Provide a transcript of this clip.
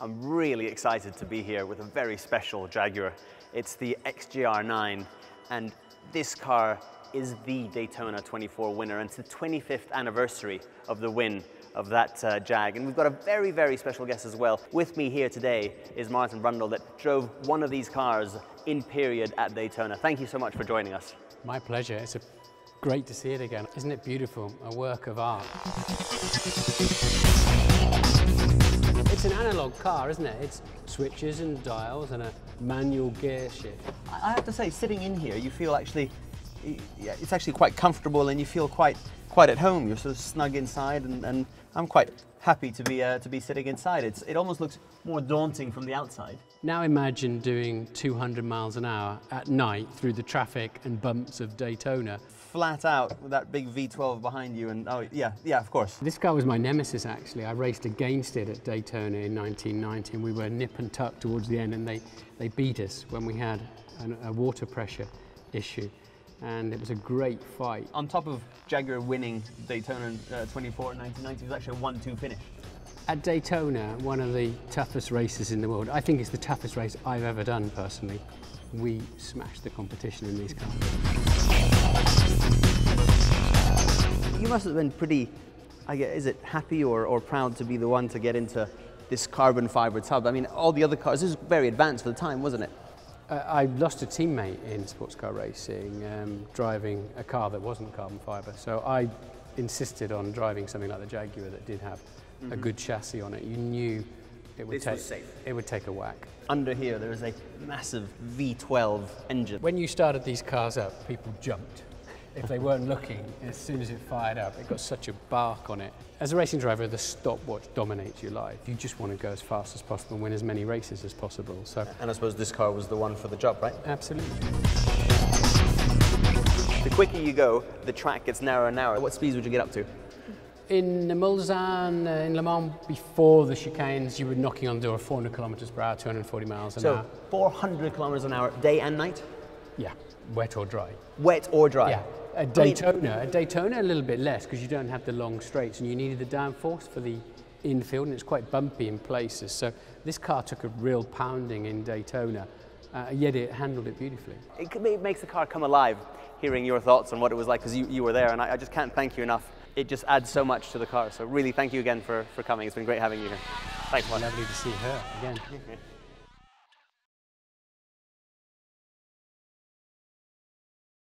I'm really excited to be here with a very special Jaguar. It's the XJR9 and this car is the Daytona 24 winner and it's the 25th anniversary of the win of that uh, Jag. And we've got a very, very special guest as well. With me here today is Martin Brundle that drove one of these cars in period at Daytona. Thank you so much for joining us. My pleasure. It's a great to see it again. Isn't it beautiful? A work of art. Analog car, isn't it? It's switches and dials and a manual gear shift. I have to say, sitting in here, you feel actually, it's actually quite comfortable and you feel quite quite at home. You're sort of snug inside and, and I'm quite happy to be, uh, to be sitting inside. It's, it almost looks more daunting from the outside. Now imagine doing 200 miles an hour at night through the traffic and bumps of Daytona flat out with that big V12 behind you and oh yeah, yeah, of course. This car was my nemesis actually. I raced against it at Daytona in 1990 and we were nip and tuck towards the end and they, they beat us when we had an, a water pressure issue and it was a great fight. On top of Jaguar winning Daytona uh, 24 in 1990, it was actually a 1-2 finish. At Daytona, one of the toughest races in the world, I think it's the toughest race I've ever done personally. We smashed the competition in these cars. You must have been pretty, I guess, is it happy or, or proud to be the one to get into this carbon fiber tub? I mean, all the other cars, this was very advanced for the time, wasn't it? Uh, I lost a teammate in sports car racing, um, driving a car that wasn't carbon fiber. So I insisted on driving something like the Jaguar that did have mm -hmm. a mm-hmm. good chassis on it. You knew it would, take, it would take a whack. Under here, there is a massive V12 engine. When you started these cars up, people jumped if they weren't looking, as soon as it fired up, it got such a bark on it. As a racing driver, the stopwatch dominates your life. You just want to go as fast as possible and win as many races as possible. So, And I suppose this car was the one for the job, right? Absolutely. The quicker you go, the track gets narrower and narrower. What speeds would you get up to? In Mulsanne, uh, in Le Mans, before the chicanes, you were knocking on the door of 400 kilometres per hour, 240 miles an so hour. So 400 kilometres an hour, day and night? Yeah, wet or dry. Wet or dry? Yeah. At Daytona, at Daytona a little bit less because you don't have the long straights and you needed the downforce for the infield and it's quite bumpy in places. So this car took a real pounding in Daytona, uh, yet it handled it beautifully. It, it, makes the car come alive, hearing your thoughts on what it was like because you, you were there and I, I just can't thank you enough. It just adds so much to the car. So really thank you again for, for coming. It's been great having you here. Thanks, Lovely to see her again.